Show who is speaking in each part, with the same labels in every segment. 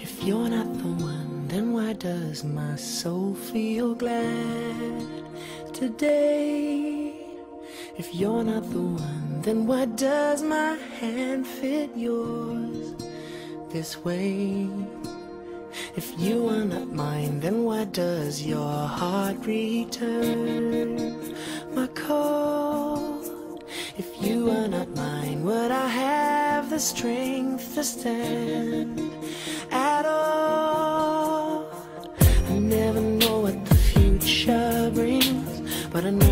Speaker 1: If you're not the one, then why does my soul feel glad today? If you're not the one, then why does my hand fit yours this way? If you are not mine, then why does your heart return my call? If you are not mine, the strength to stand at all? I never know what the future brings, but I know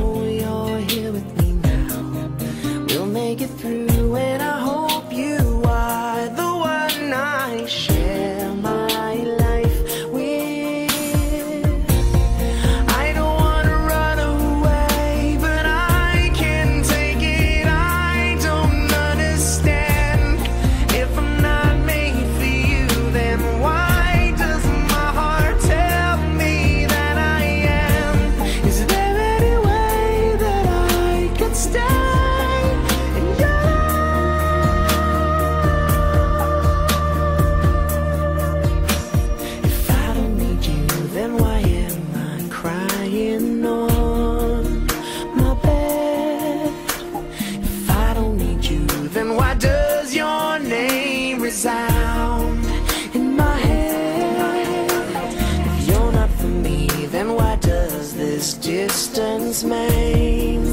Speaker 1: distance maim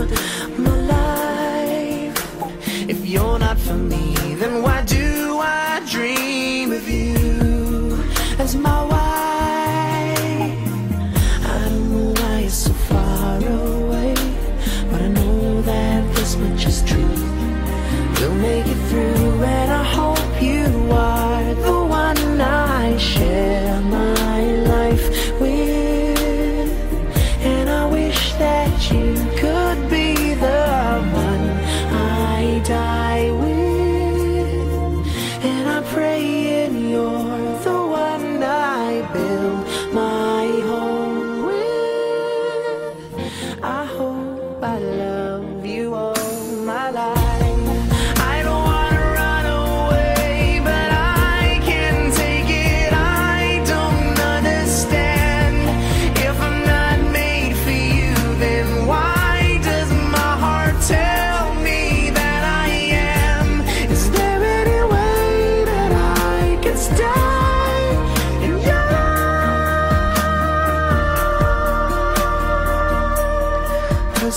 Speaker 1: my life? If you're not for me, then why do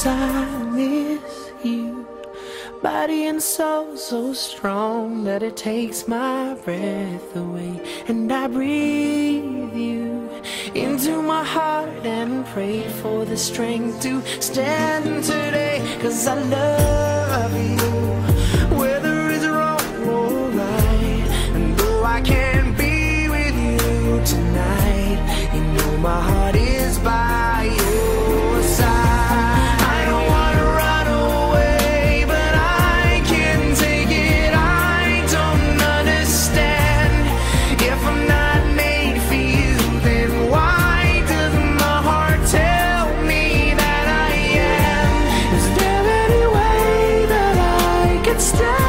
Speaker 1: Cause I miss you. Body and soul so strong that it takes my breath away. And I breathe you into my heart and pray for the strength to stand today. Cause I love you, whether it's wrong or right. And though I can't be with you tonight, you know my heart. Stop.